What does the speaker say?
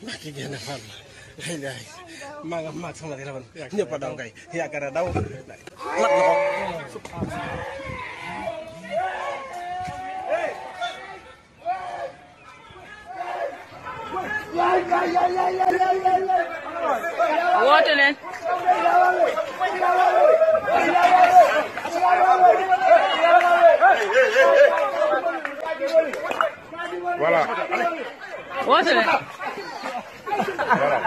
Nakigyan naman. Ay, ay. Mga mat sama din naman. Niya pa daw kay. Hiya ka na daw. Mat na ko. woote Watelen. Voilà. Watelen. Voilà.